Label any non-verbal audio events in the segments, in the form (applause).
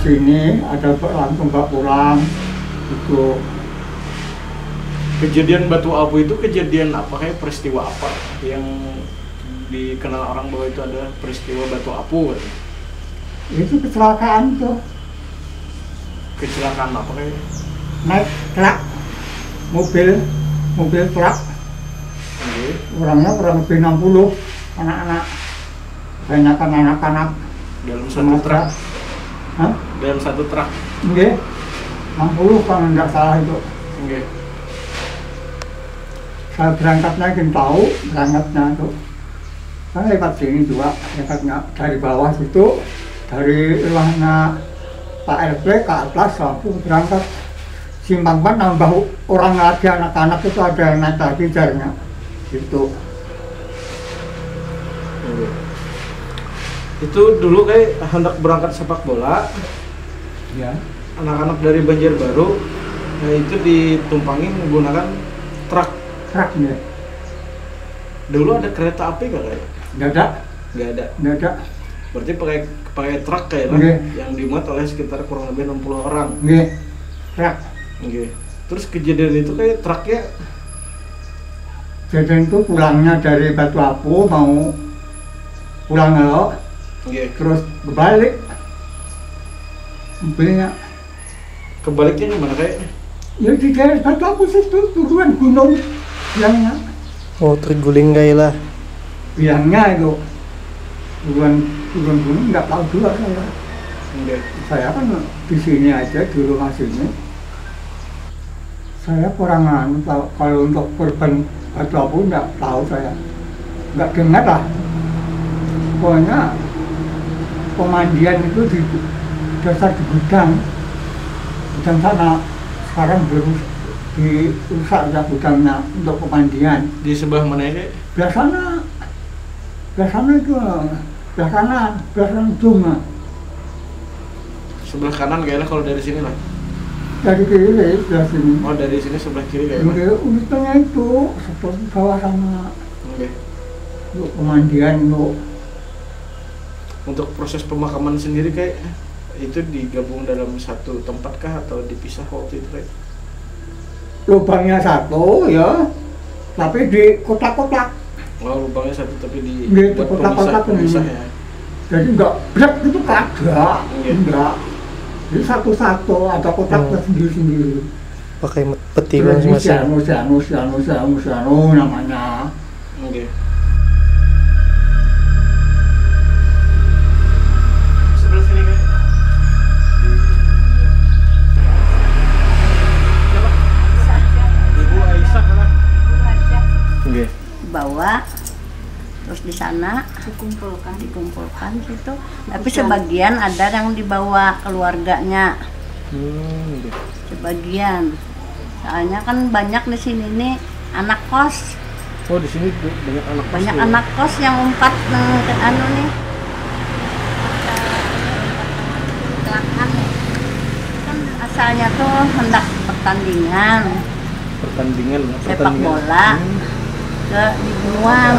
sini ada langsung bawa pulang. Itu. Kejadian batu abu itu kejadian apa? Kayak peristiwa apa? Yang dikenal orang bahwa itu adalah peristiwa batu abu itu kecelakaan tuh Kecelakaan apa kayak? naik truk. Mobil mobil truk. Orangnya kurang lebih 60 anak-anak. Banyak kan anak-anak. Dalam satu truk. Hah? Dalam satu truk. Nggih. 60 kalau nggak salah itu. Oke. Saya berangkatnya ingin tahu berangkatnya itu. Saya lewat sini juga, lewatnya dari bawah situ, dari rumahnya Pak RP ke atas langsung berangkat. Simpang ban nambah orang lagi anak-anak itu ada yang naik lagi jarnya. Gitu. Oke. Itu dulu kayak hendak berangkat sepak bola, Ya. anak-anak dari Banjarbaru nah itu ditumpangi menggunakan truk. Truk ya. Dulu ada kereta api gak kayak? Nggak ada, Gak ada. nggak ada. Berarti pakai pakai truk kayak Oke. yang dimuat oleh sekitar kurang lebih 60 orang. Nggih. Truk. Oke. Terus kejadian itu kayak truknya Jadi itu pulangnya dari Batu Apu mau pulang lo, Oke. terus berbalik mobilnya Kebaliknya gimana kayak? ya di daerah Batu Apu situ turunan gunung. Bilangnya Oh terguling kayak lah. bilangnya itu? Turunan turun gunung nggak tahu juga saya. Oke. saya kan di sini aja di rumah sini. Saya kurang anu tahu kalau untuk korban Batu nggak tahu saya. Nggak dengar lah. Pokoknya pemandian itu di dasar di gudang gudang sana sekarang belum dirusak ya gudangnya untuk pemandian Di sebelah mana ya kayak? biasanya biasanya itu biasanya biasanya cuma Sebelah kanan kayaknya kalau dari sini lah. dari kiri sebelah sini Oh dari sini sebelah kiri kayaknya. Oke, urutannya itu seperti bawah sama Oke. untuk pemandian untuk Untuk proses pemakaman sendiri kayak itu digabung dalam satu tempat kah atau dipisah waktu itu kayak? lubangnya satu ya, tapi di kotak-kotak. Oh lubangnya satu tapi di Gitu, kotak-kotak pemisah, ya. Jadi enggak berat gitu kagak, Iya. enggak. Jadi satu-satu ada kotaknya Hmm. sendiri-sendiri. Pakai peti Terus masing-masing. Musianu, Musianu, Musianu, Musianu, Musianu namanya. Oke. Sebelah sana. Dikumpulkan. Dikumpulkan gitu. Tapi sebagian ada yang dibawa keluarganya. Hmm, oke. sebagian. Soalnya kan banyak di sini nih anak kos. Oh di sini tuh banyak anak kos banyak tuh. anak kos yang umpat nang ke anu nih. Kecelakaan kan asalnya tuh hendak pertandingan. Pertandingan sepak pertandingan. bola Hmm, ke di Benuang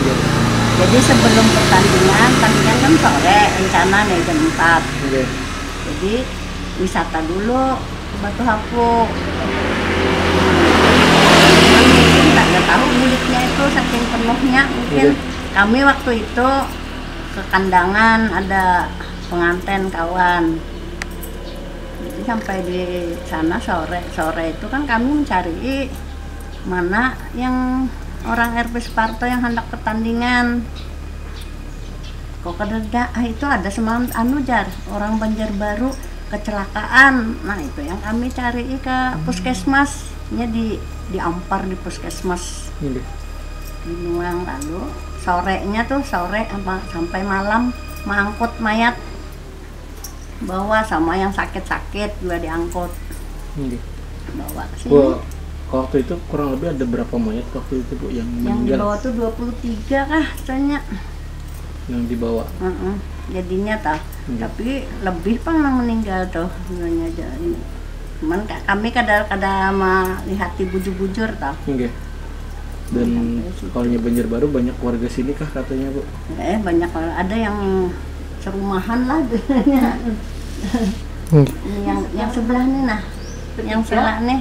iya. Jadi sebelum pertandingan, pertandingan kan sore, rencana nih jam 4. Oke. Jadi wisata dulu ke Batu Hapu. Mungkin tak nggak tahu mulutnya itu saking penuhnya mungkin Iya. kami waktu itu ke kandangan ada pengantin kawan. Jadi sampai di sana sore sore itu kan kami mencari mana yang orang RP Sparto yang hendak pertandingan. Kok kededa ah itu ada semalam anu jar. Orang Banjarbaru kecelakaan. Nah itu yang kami cari ke puskesmasnya di diampar di puskesmas. Oke. di Nuang lalu sorenya tuh sore apa sampai malam mengangkut mayat. Bawa sama yang sakit-sakit juga diangkut. Bawa ke sini waktu itu kurang lebih ada berapa mayat waktu itu bu yang yang meninggal dibawa tuh 23 kah katanya yang dibawa? Heeh, jadinya tah Iya. tapi lebih pang yang meninggal tuh sebenarnya aja ini cuman ka- kami kadang kadang melihat di bujur-bujur tah Oke. Dan Sampai situ. kalaunya Banjarbaru banyak warga sini kah katanya bu? eh banyak ada yang serumahan lah (laughs) bilangnya Hmm. Yang yang sebelah nih nah yang sebelah nih